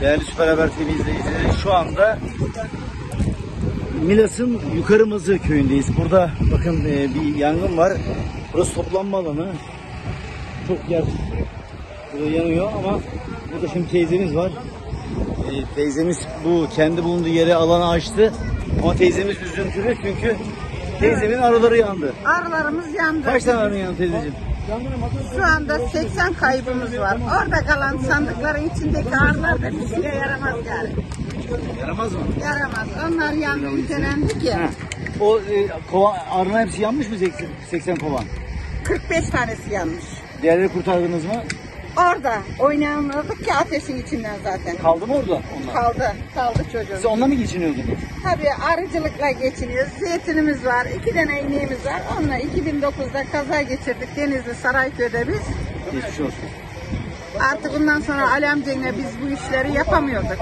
Değerli Süper Haber TV izleyicileri şu anda Milas'ın Yukarımızı köyündeyiz. Burada bakın e, bir yangın var. Burası toplanma alanı. Çok yer burada yanıyor ama burada şimdi teyzemiz var. E, teyzemiz bu kendi bulunduğu yere alanı açtı. Ama teyzemiz üzüntülü çünkü teyzemin arıları yandı. Arılarımız yandı. Kaç tane arı yandı teyzeciğim? Şu anda 80 kaybımız var. Orada kalan sandıkların içindeki arılar da bir şeye yaramaz yani. Yaramaz mı? Yaramaz. Onlar yandı, ütelendi ki. Ha. O e, kova, arının hepsi yanmış mı 80, 80 kovan? 45 tanesi yanmış. Diğerleri kurtardınız mı? Orada oynanırdık ki ateşin içinden zaten. Kaldı mı orada onlar? Kaldı, kaldı Siz çocuğum. onunla mı geçiniyordunuz? Tabii arıcılıkla geçiniyoruz. Zeytinimiz var, iki tane ineğimiz var. Onunla 2009'da kaza geçirdik Denizli Sarayköy'de biz. Geçmiş olsun. Artık bundan sonra alemciğine biz bu işleri yapamıyorduk.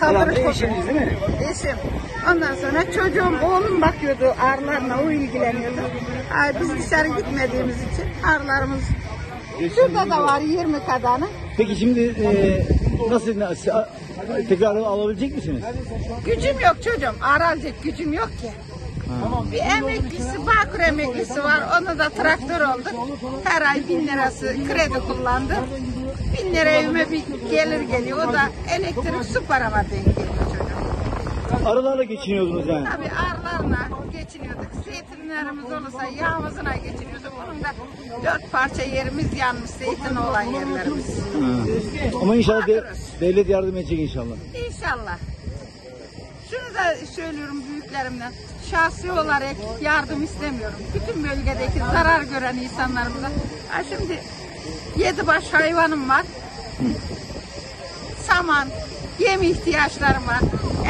Kaldırıp da eşiniz değil mi? Eşim. Ondan sonra çocuğum oğlum bakıyordu arılarla o ilgileniyordu. Ay, biz dışarı gitmediğimiz için arılarımız şurada da var 20 kadanı. Peki şimdi e, nasıl nasıl- a- tekrar alabilecek misiniz? Gücüm yok çocuğum. Alacak gücüm yok ki. Bir emeklisi, Bağkur emeklisi var. Onu da traktör olduk. Her ay bin lirası kredi kullandı. Bin lira evime bir gelir geliyor. O da elektrik su parama denk geliyor. Arılarla geçiniyordunuz yani. Tabii arılarla geçiniyorduk. Zeytinlerimiz olursa yağımızına geçiniyorduk. Bunun da dört parça yerimiz yanmış zeytin olan yerlerimiz. Ha. Ama inşallah de- devlet yardım edecek inşallah. İnşallah. Şunu da söylüyorum büyüklerimden. Şahsi olarak yardım istemiyorum. Bütün bölgedeki zarar gören insanlarımıza. Ha şimdi yedi baş hayvanım var. Saman, yem ihtiyaçlarım var.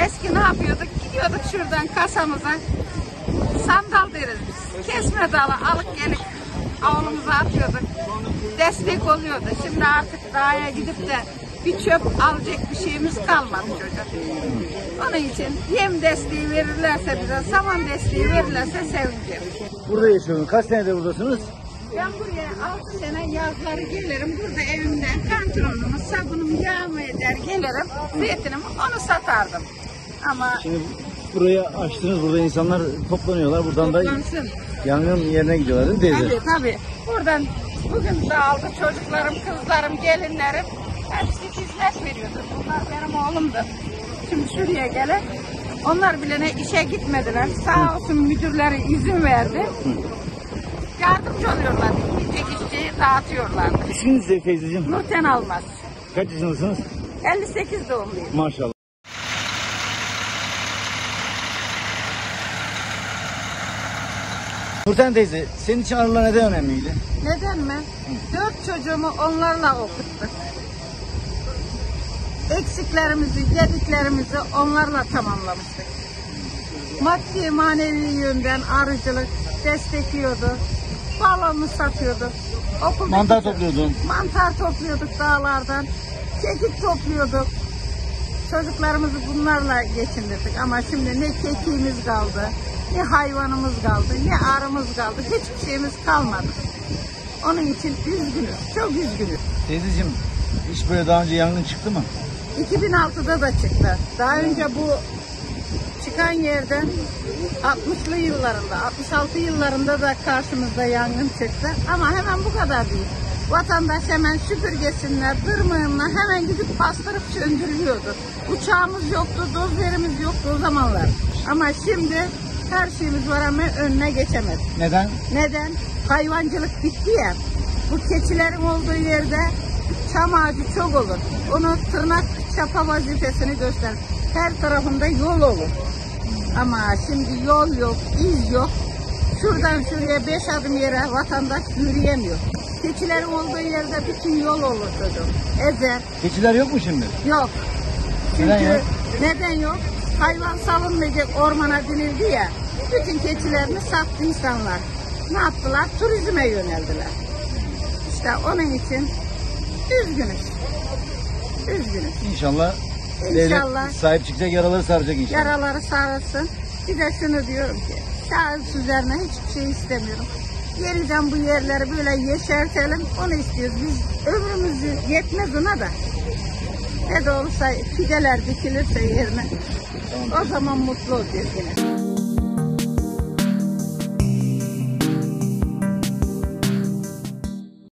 Eski ne yapıyorduk? Gidiyorduk şuradan kasamıza. Sandal deriz biz. Kesme dalı alıp gelip avlumuza atıyorduk. Destek oluyordu. Şimdi artık dağa gidip de bir çöp alacak bir şeyimiz kalmadı çocuk. Onun için yem desteği verirlerse bize, saman desteği verirlerse sevinirim. Burada yaşıyordunuz. Kaç senedir buradasınız? Ben buraya 6 sene yazları gelirim. Burada evimden kantronumu, sabunumu, yağımı eder gelirim. Zeytinimi onu satardım. Ama Şimdi burayı açtınız. Burada insanlar toplanıyorlar. Buradan da toplansın. yangın yerine gidiyorlar değil mi teyze? Tabii tabii. Buradan bugün dağıldı çocuklarım, kızlarım, gelinlerim. Hepsi hizmet veriyordu. Bunlar benim oğlumdu. Şimdi şuraya gelin. Onlar bile ne işe gitmediler. Sağ olsun müdürleri izin verdi. Yardımcı oluyorlar. Gidecek işçiyi dağıtıyorlardı. İsminiz ne teyzeciğim? Nurten Almaz. Kaç yaşındasınız? 58 doğumluyum. Maşallah. Nurten teyze, senin için arılar neden önemliydi? Neden mi? Dört çocuğumu onlarla okuttuk. Eksiklerimizi, yediklerimizi onlarla tamamlamıştık. Maddi manevi yönden arıcılık destekliyordu. Balonu satıyorduk. Okuldaki- Mantar topluyordun. Mantar topluyorduk dağlardan. Kekik topluyorduk. Çocuklarımızı bunlarla geçindirdik ama şimdi ne kekiğimiz kaldı, ne hayvanımız kaldı, ne arımız kaldı. Hiçbir şeyimiz kalmadı. Onun için üzgünüz, çok üzgünüz. Teyzeciğim, hiç böyle daha önce yangın çıktı mı? 2006'da da çıktı. Daha önce bu çıkan yerden 60'lı yıllarında, 66 yıllarında da karşımızda yangın çıktı. Ama hemen bu kadar değil. Vatandaş hemen süpürgesinle, dırmığınla hemen gidip bastırıp söndürülüyordu. Uçağımız yoktu, dozerimiz yoktu o zamanlar. Ama şimdi her şeyimiz var ama önüne geçemedik. Neden? Neden? Hayvancılık bitti ya. Bu keçilerin olduğu yerde çam ağacı çok olur. Onu tırnak çapa vazifesini göster. Her tarafında yol olur. Ama şimdi yol yok, iz yok. Şuradan şuraya beş adım yere vatandaş yürüyemiyor. Keçilerin olduğu yerde bütün yol olur çocuğum. Ezer. Keçiler yok mu şimdi? Yok. Çünkü Neden yok? neden yok? Hayvan salınmayacak ormana dinildi ya. Bütün keçilerini sattı insanlar. Ne yaptılar? Turizme yöneldiler. İşte onun için üzgünüz. Üzgünüz. İnşallah, İnşallah. devlet sahip çıkacak, yaraları saracak inşallah. Yaraları sarılsın. Bir de şunu diyorum ki şahıs üzerine hiçbir şey istemiyorum. Yeniden bu yerleri böyle yeşertelim onu istiyoruz. Biz ömrümüz yetmez ona da. ne de olsa fideler dikilirse yerine o zaman mutlu olacağız yine.